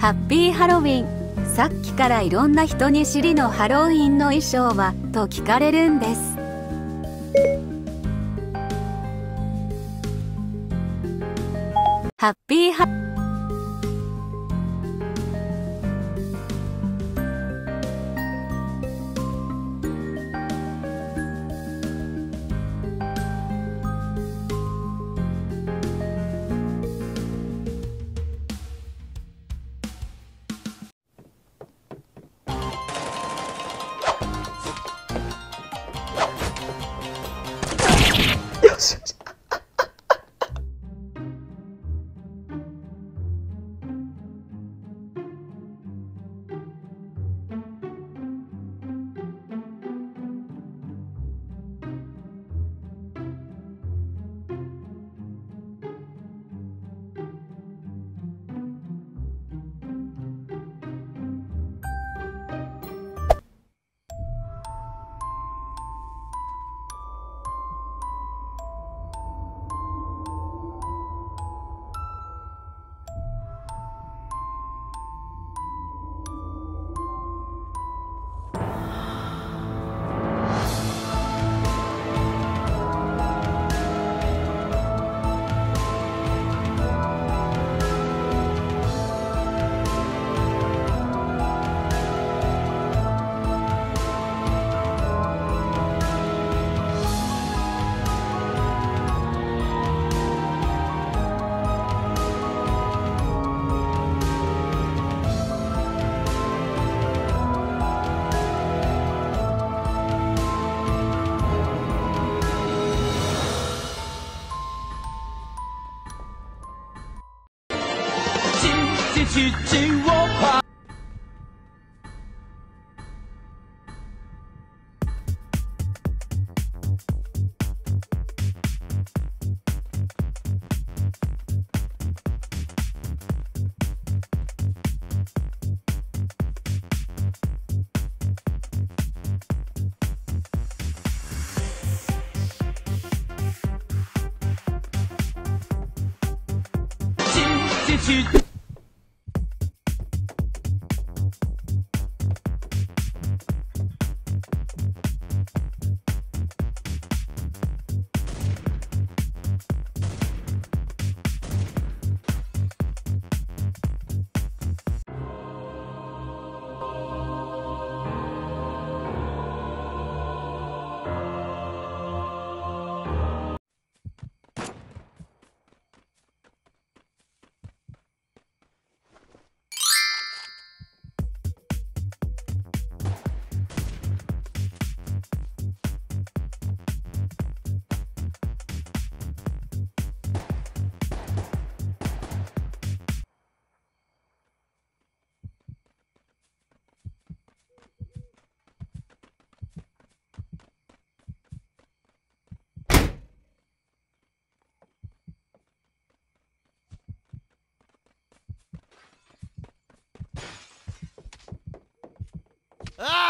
ハッピーハロウィンさっきからいろんな人に尻のハロウィンの衣装はと聞かれるんです。ハッピーハよ进进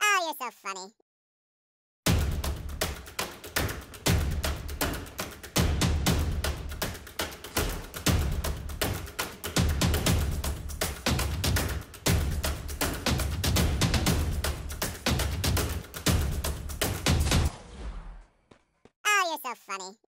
Oh, you're so funny. Oh, funny.